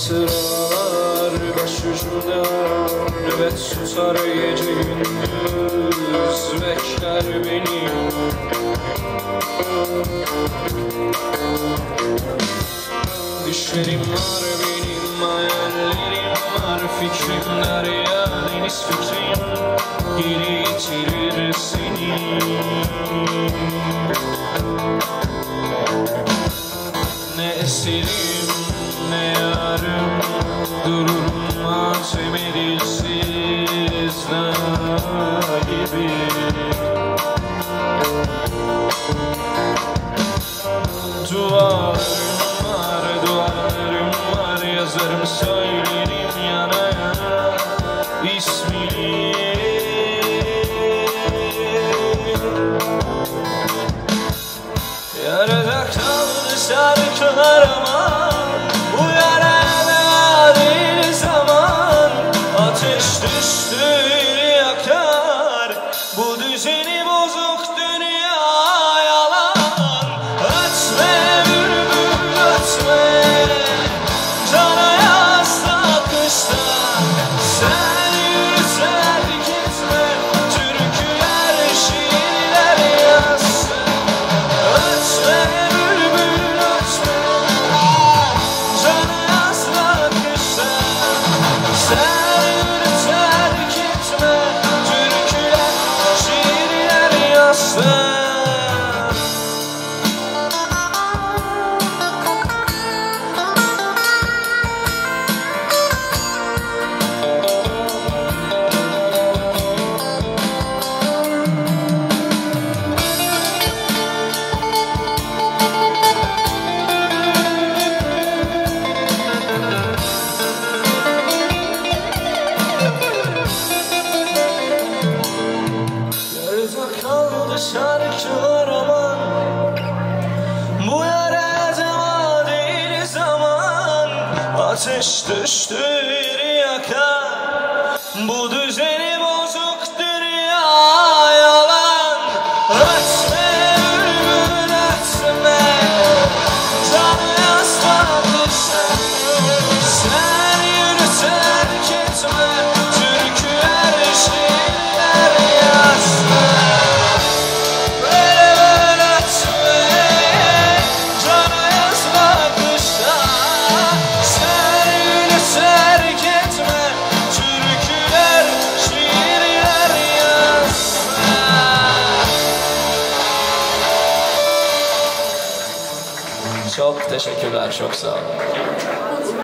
Hatıralar başucumda Nöbet susar gece gündüz Bekler beni Düşlerim var benim hayallerim var. Fikrim derya deniz fikrim. Geri itirir seni. Ne eserim ne yarım. Dururum hatem edilsiz gibi Yazarım söylerim yana yana. İsmini Yarıda kaldı şarkılar ama şarkılar Bu yara deva değil zaman. Ateş düştü bir yakar Bu Çok teşekkürler, çok sağ olun.